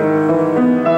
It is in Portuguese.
Música